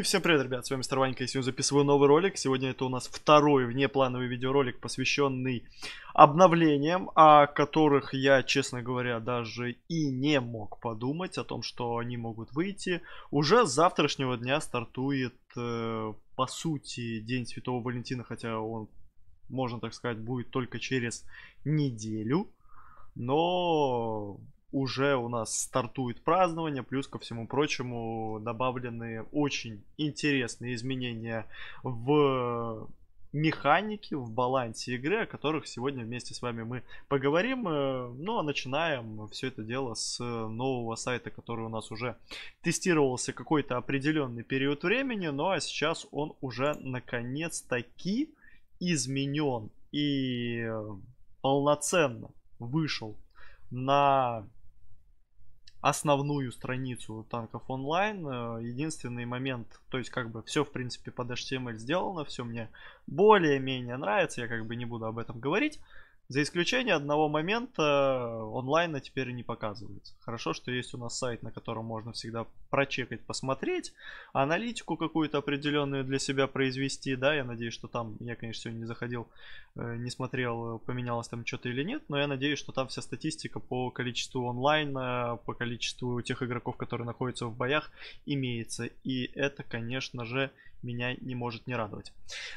И всем привет, ребят, с вами Старванька, я сегодня записываю новый ролик. Сегодня это у нас второй внеплановый видеоролик, посвященный обновлениям, о которых я, честно говоря, даже и не мог подумать, о том, что они могут выйти. Уже с завтрашнего дня стартует, э, по сути, День Святого Валентина, хотя он, можно так сказать, будет только через неделю. Но уже у нас стартует празднование, плюс ко всему прочему добавлены очень интересные изменения в механике, в балансе игры, о которых сегодня вместе с вами мы поговорим. Э, ну а начинаем все это дело с нового сайта, который у нас уже тестировался какой-то определенный период времени, ну а сейчас он уже наконец-таки изменен и полноценно вышел на основную страницу танков онлайн. Э, единственный момент, то есть как бы все в принципе под HTML сделано, все мне более-менее нравится, я как бы не буду об этом говорить. За исключением одного момента онлайна теперь не показывается. Хорошо, что есть у нас сайт, на котором можно всегда прочекать, посмотреть, аналитику какую-то определенную для себя произвести, да, я надеюсь, что там, я, конечно, сегодня не заходил, э, не смотрел, поменялось там что-то или нет, но я надеюсь, что там вся статистика по количеству онлайна, по количеству тех игроков, которые находятся в боях, имеется. И это, конечно же, меня не может не радовать.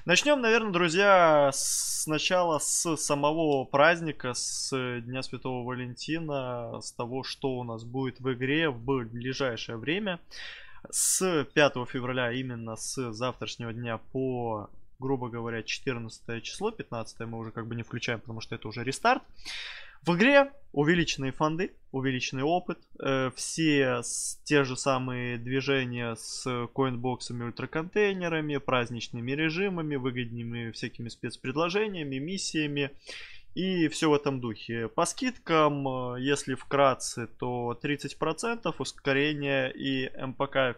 Начнем, наверное, друзья, сначала с самого праздника, с Дня Святого Валентина, с того, что у нас будет в игре в ближайшее время. С 5 февраля, именно с завтрашнего дня по грубо говоря, 14 число, 15 мы уже как бы не включаем, потому что это уже рестарт. В игре увеличенные фонды, увеличенный опыт, э, все с, те же самые движения с коинбоксами, ультраконтейнерами, праздничными режимами, выгодными всякими спецпредложениями, миссиями и все в этом духе. По скидкам, э, если вкратце, то 30% ускорение и МПК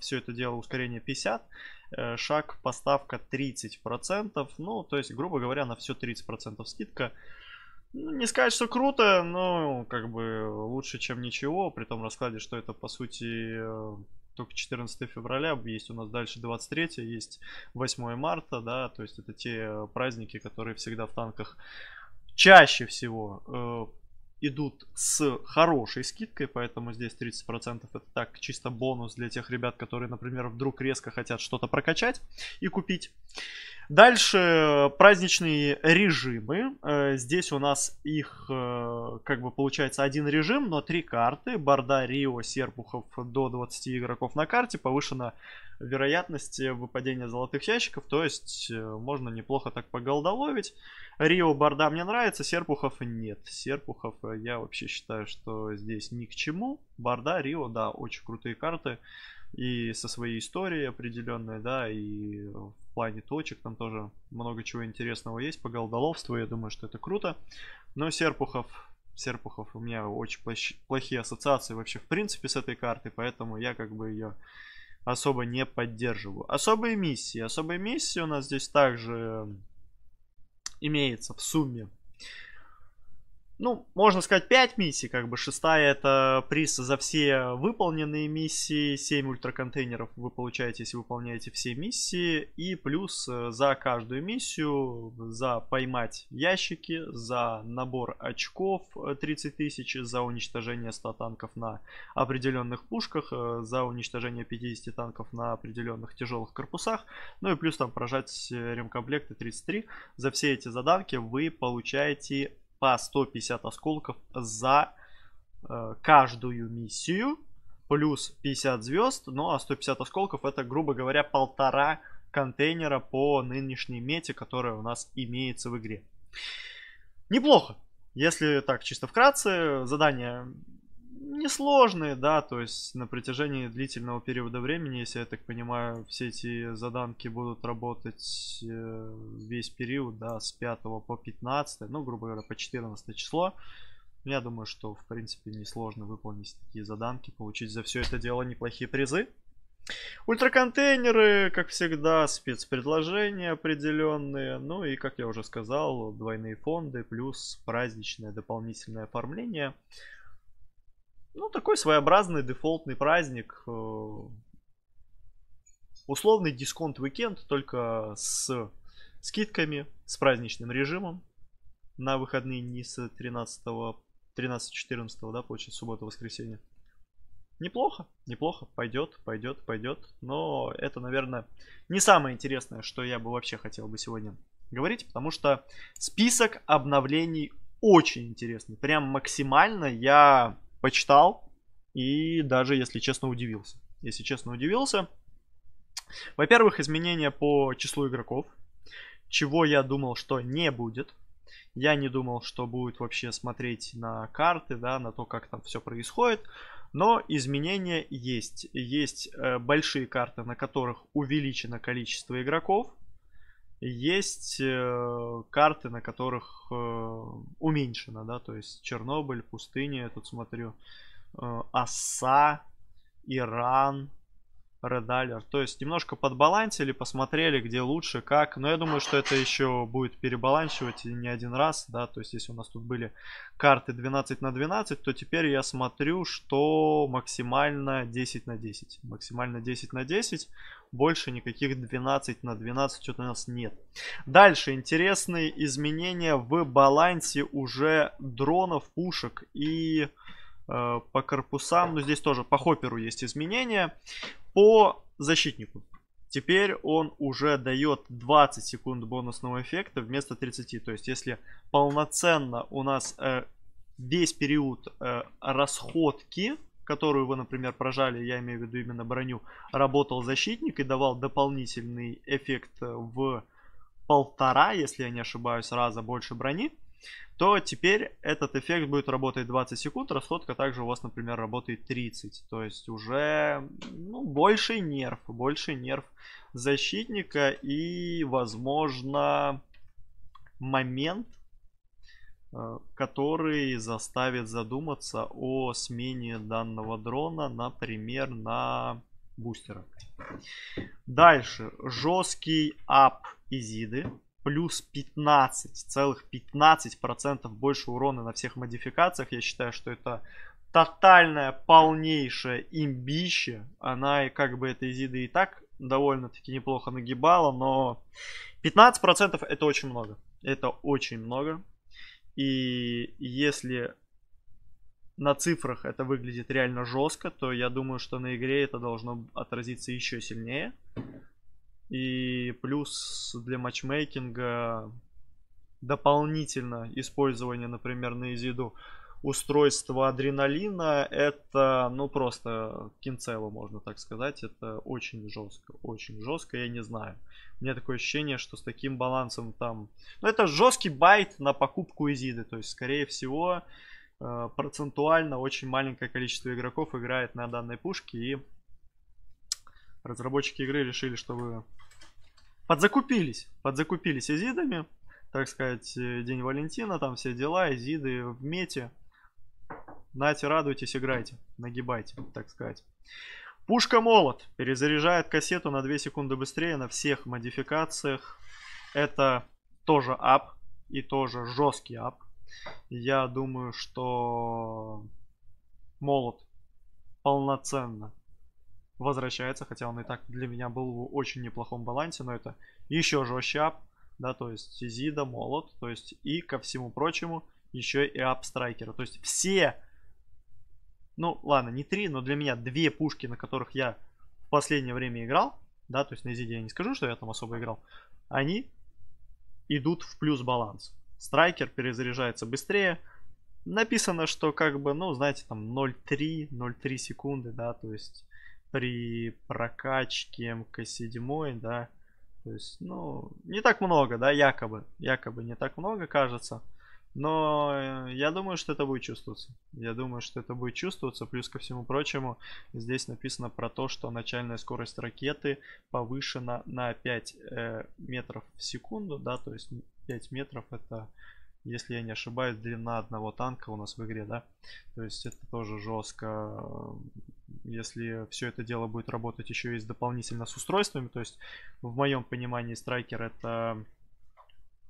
все это дело ускорение 50, э, шаг поставка 30%, ну то есть грубо говоря на все 30% скидка. Ну, не сказать, что круто, но как бы лучше, чем ничего. При том раскладе, что это по сути э, только 14 февраля, есть у нас дальше 23, есть 8 марта, да, то есть это те праздники, которые всегда в танках чаще всего э, идут с хорошей скидкой, поэтому здесь 30% это так чисто бонус для тех ребят, которые, например, вдруг резко хотят что-то прокачать и купить. Дальше праздничные режимы. Э, здесь у нас их, э, как бы получается, один режим, но три карты. Борда, Рио, Серпухов до 20 игроков на карте. Повышена вероятность выпадения золотых ящиков. То есть можно неплохо так поголдоловить. Рио, Борда мне нравится, Серпухов нет. Серпухов я вообще считаю, что здесь ни к чему. Борда, Рио, да, очень крутые карты и со своей историей определенной, да, и в плане точек там тоже много чего интересного есть по голдоловству, я думаю, что это круто. Но Серпухов, Серпухов у меня очень плохие ассоциации вообще в принципе с этой картой, поэтому я как бы ее особо не поддерживаю. Особые миссии. Особые миссии у нас здесь также имеется в сумме ну, можно сказать, 5 миссий, как бы. Шестая это приз за все выполненные миссии, 7 ультраконтейнеров вы получаете, если выполняете все миссии, и плюс э, за каждую миссию, за поймать ящики, за набор очков 30 э, тысяч, за уничтожение 100 танков на определенных пушках, э, за уничтожение 50 танков на определенных тяжелых корпусах, ну и плюс там прожать ремкомплекты 33, за все эти задатки вы получаете по 150 осколков за э, каждую миссию. Плюс 50 звезд. Ну а 150 осколков это, грубо говоря, полтора контейнера по нынешней мете, которая у нас имеется в игре. Неплохо. Если так, чисто вкратце, задание несложные, да, то есть на протяжении длительного периода времени, если я так понимаю, все эти заданки будут работать э, весь период, да, с 5 по 15, ну, грубо говоря, по 14 число. Я думаю, что, в принципе, несложно выполнить такие заданки, получить за все это дело неплохие призы. Ультраконтейнеры, как всегда, спецпредложения определенные. Ну и, как я уже сказал, двойные фонды плюс праздничное дополнительное оформление. Ну, такой своеобразный дефолтный праздник. Э, условный дисконт уикенд, только с скидками, с праздничным режимом на выходные дни с 13 13-14, да, получается, суббота-воскресенье. Неплохо, неплохо, пойдет, пойдет, пойдет. Но это, наверное, не самое интересное, что я бы вообще хотел бы сегодня говорить, потому что список обновлений очень интересный. Прям максимально я почитал и даже, если честно, удивился. Если честно, удивился. Во-первых, изменения по числу игроков, чего я думал, что не будет. Я не думал, что будет вообще смотреть на карты, да, на то, как там все происходит. Но изменения есть. Есть э, большие карты, на которых увеличено количество игроков. Есть э, карты, на которых э, уменьшено, да, то есть Чернобыль, пустыня, я тут смотрю, э, Оса, Иран, Red То есть немножко подбалансили, посмотрели, где лучше, как. Но я думаю, что это еще будет перебалансивать не один раз, да. То есть если у нас тут были карты 12 на 12, то теперь я смотрю, что максимально 10 на 10. Максимально 10 на 10. Больше никаких 12 на 12 что-то у нас нет. Дальше интересные изменения в балансе уже дронов, пушек и по корпусам. Но здесь тоже по хопперу есть изменения по защитнику. Теперь он уже дает 20 секунд бонусного эффекта вместо 30. То есть если полноценно у нас э, весь период э, расходки, которую вы, например, прожали, я имею в виду именно броню, работал защитник и давал дополнительный эффект в полтора, если я не ошибаюсь, раза больше брони, то теперь этот эффект будет работать 20 секунд, расходка также у вас, например, работает 30. То есть уже ну, больший нерв, больший нерв защитника и, возможно, момент, э, который заставит задуматься о смене данного дрона, например, на бустера. Дальше. Жесткий ап Изиды плюс 15, целых 15% больше урона на всех модификациях. Я считаю, что это тотальная, полнейшая имбище. Она и как бы эта Изида и так довольно-таки неплохо нагибала, но 15% это очень много. Это очень много. И если на цифрах это выглядит реально жестко, то я думаю, что на игре это должно отразиться еще сильнее. И плюс для матчмейкинга дополнительно использование, например, на Изиду устройства адреналина, это, ну, просто кинцево, можно так сказать. Это очень жестко, очень жестко, я не знаю. У меня такое ощущение, что с таким балансом там... Ну, это жесткий байт на покупку Изиды, то есть, скорее всего, э, процентуально очень маленькое количество игроков играет на данной пушке, и разработчики игры решили, чтобы подзакупились, подзакупились изидами, так сказать, э, День Валентина, там все дела, изиды в мете. Нате, радуйтесь, играйте, нагибайте, так сказать. Пушка молот перезаряжает кассету на 2 секунды быстрее на всех модификациях. Это тоже ап и тоже жесткий ап. Я думаю, что молот полноценно возвращается, хотя он и так для меня был в очень неплохом балансе, но это еще жестче ап, да, то есть Зида, Молот, то есть и ко всему прочему еще и ап Страйкера. То есть все, ну ладно, не три, но для меня две пушки, на которых я в последнее время играл, да, то есть на Зиде я не скажу, что я там особо играл, они идут в плюс баланс. Страйкер перезаряжается быстрее, написано, что как бы, ну, знаете, там 0.3, 0.3 секунды, да, то есть при прокачке МК-7, да, то есть, ну, не так много, да, якобы, якобы не так много, кажется, но э, я думаю, что это будет чувствоваться. Я думаю, что это будет чувствоваться. Плюс ко всему прочему, здесь написано про то, что начальная скорость ракеты повышена на 5 э, метров в секунду, да, то есть 5 метров это если я не ошибаюсь, длина одного танка у нас в игре, да. То есть это тоже жестко. Если все это дело будет работать еще и дополнительно с устройствами, то есть в моем понимании страйкер это,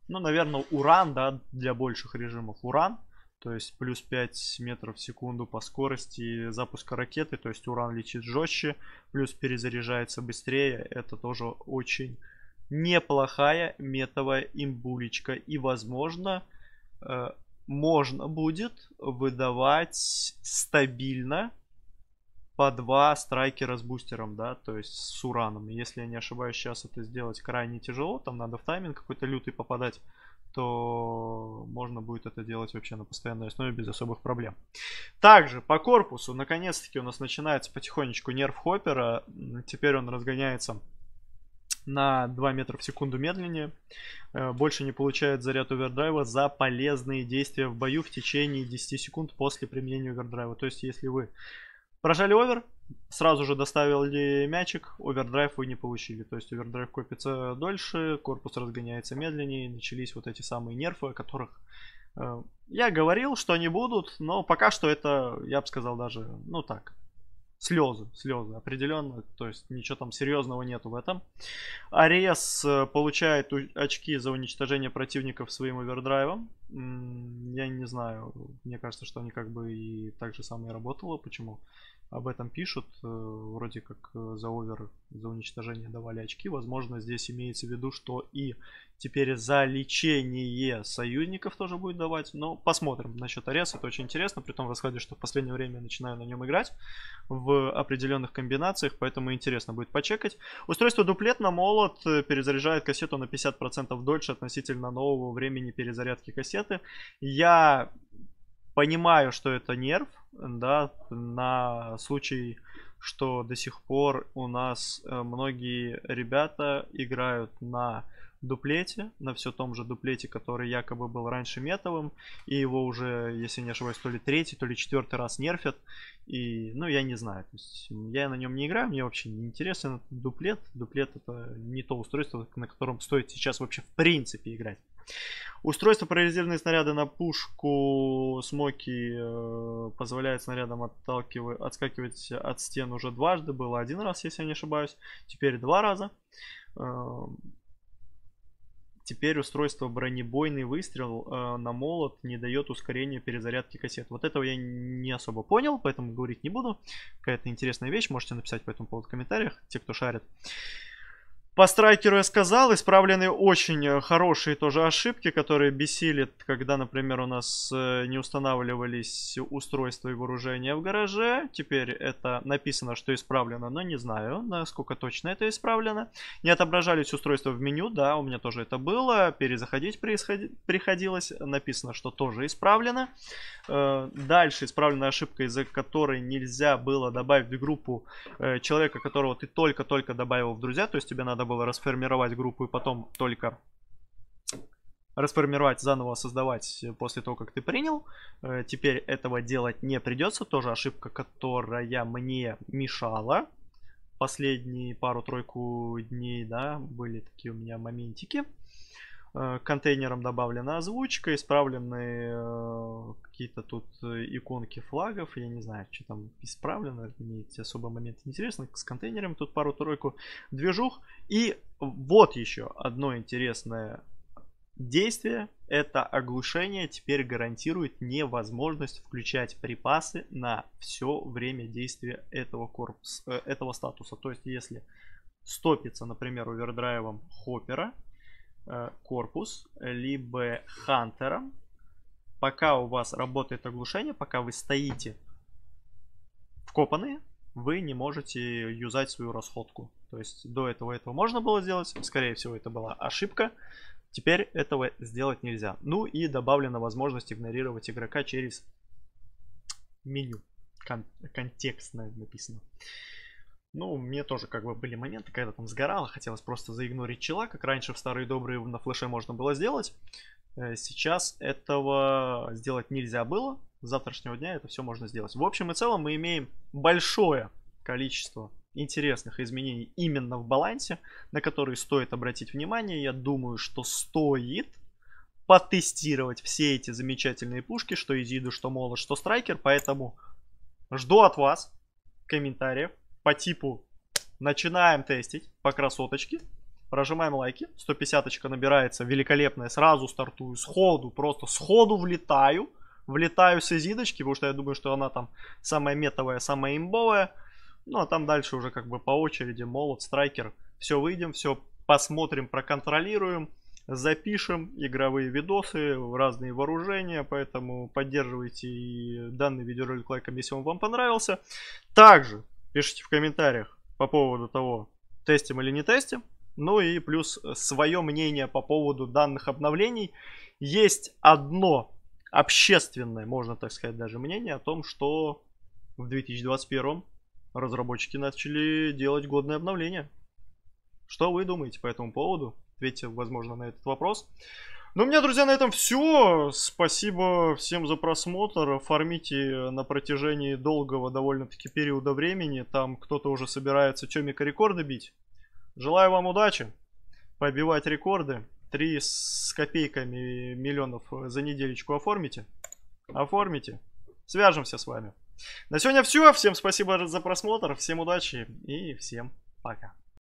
ну, наверное, уран, да, для больших режимов уран. то есть плюс 5 метров в секунду по скорости запуска ракеты, то есть уран летит жестче, плюс перезаряжается быстрее, это тоже очень неплохая метовая имбулечка. И возможно, можно будет выдавать стабильно по два страйкера с бустером, да, то есть с ураном. Если я не ошибаюсь, сейчас это сделать крайне тяжело, там надо в тайминг какой-то лютый попадать то можно будет это делать вообще на постоянной основе без особых проблем. Также по корпусу, наконец-таки у нас начинается потихонечку нерф Хоппера. Теперь он разгоняется на 2 метра в секунду медленнее. Э, больше не получает заряд овердрайва за полезные действия в бою в течение 10 секунд после применения овердрайва. То есть, если вы прожали овер, сразу же доставили мячик, овердрайв вы не получили. То есть овердрайв копится дольше, корпус разгоняется медленнее, начались вот эти самые нерфы, о которых э, я говорил, что они будут, но пока что это, я бы сказал, даже, ну так, слезы, слезы, определенно, то есть ничего там серьезного нету в этом. Арес э, получает очки за уничтожение противников своим овердрайвом. Я не знаю, мне кажется, что они как бы и так же самое работало, почему? Об этом пишут. Э, вроде как э, за овер, за уничтожение давали очки. Возможно, здесь имеется в виду, что и теперь за лечение союзников тоже будет давать. Но посмотрим насчет Арес. Это очень интересно. При том расходе, что в последнее время я начинаю на нем играть в определенных комбинациях. Поэтому интересно будет почекать. Устройство дуплет на молот э, перезаряжает кассету на 50% дольше относительно нового времени перезарядки кассеты. Я понимаю, что это нерв да, на случай, что до сих пор у нас э, многие ребята играют на дуплете, на все том же дуплете, который якобы был раньше метовым, и его уже, если не ошибаюсь, то ли третий, то ли четвертый раз нерфят, и, ну, я не знаю, то есть я на нем не играю, мне вообще не интересен дуплет, дуплет это не то устройство, на котором стоит сейчас вообще в принципе играть. Устройство прорезервные снаряды на пушку Смоки э, позволяет снарядам отталкивать, отскакивать от стен уже дважды. Было один раз, если я не ошибаюсь. Теперь два раза. Э, теперь устройство бронебойный выстрел э, на молот не дает ускорения перезарядки кассет. Вот этого я не особо понял, поэтому говорить не буду. Какая-то интересная вещь, можете написать по этому поводу в комментариях, те, кто шарит. По страйкеру я сказал, исправлены очень э, хорошие тоже ошибки, которые бесили, когда, например, у нас э, не устанавливались устройства и вооружения в гараже. Теперь это написано, что исправлено, но не знаю, насколько точно это исправлено. Не отображались устройства в меню, да, у меня тоже это было. Перезаходить приходилось, написано, что тоже исправлено. Э, дальше исправлена ошибка, из-за которой нельзя было добавить в группу человека, которого ты только-только добавил в друзья, то есть тебе надо было расформировать группу и потом только расформировать, заново создавать после того, как ты принял. Э, теперь этого делать не придется. Тоже ошибка, которая мне мешала. Последние пару-тройку дней, да, были такие у меня моментики. Э, контейнерам добавлена озвучка, исправлены э, какие-то тут э, иконки флагов, я не знаю, что там исправлено, мне эти особо моменты интересны, с контейнером тут пару-тройку движух. И вот еще одно интересное действие, это оглушение теперь гарантирует невозможность включать припасы на все время действия этого, корпуса, этого статуса. То есть, если стопится, например, овердрайвом хоппера, Э, корпус, либо хантером. Пока у вас работает оглушение, пока вы стоите вкопанные, вы не можете юзать свою расходку. То есть до этого этого можно было сделать, скорее всего это была ошибка. Теперь этого сделать нельзя. Ну и добавлена возможность игнорировать игрока через меню. Кон контекстно написано. Ну, мне тоже как бы были моменты, когда там сгорало, хотелось просто заигнорить чела, как раньше в старые добрые на флеше можно было сделать. Э, сейчас этого сделать нельзя было. С завтрашнего дня это все можно сделать. В общем и целом мы имеем большое количество интересных изменений именно в балансе, на которые стоит обратить внимание. Я думаю, что стоит потестировать все эти замечательные пушки, что Изиду, что Молот, что Страйкер. Поэтому жду от вас комментариев по типу начинаем тестить по красоточке. Прожимаем лайки. 150 набирается великолепная. Сразу стартую сходу. Просто сходу влетаю влетаю с изидочки, потому что я думаю, что она там самая метовая, самая имбовая. Ну, а там дальше уже как бы по очереди, молот, страйкер. Все выйдем, все посмотрим, проконтролируем, запишем игровые видосы, разные вооружения, поэтому поддерживайте данный видеоролик лайком, если он вам понравился. Также пишите в комментариях по поводу того, тестим или не тестим. Ну и плюс свое мнение по поводу данных обновлений. Есть одно общественное, можно так сказать, даже мнение о том, что в 2021 разработчики начали делать годные обновления. Что вы думаете по этому поводу? Ответьте, возможно, на этот вопрос. Ну, у меня, друзья, на этом все. Спасибо всем за просмотр. Фармите на протяжении долгого довольно-таки периода времени. Там кто-то уже собирается Тёмика рекорды бить. Желаю вам удачи. Побивать рекорды. Три с копейками миллионов за неделечку оформите. Оформите. Свяжемся с вами. На сегодня все. Всем спасибо за просмотр. Всем удачи и всем пока.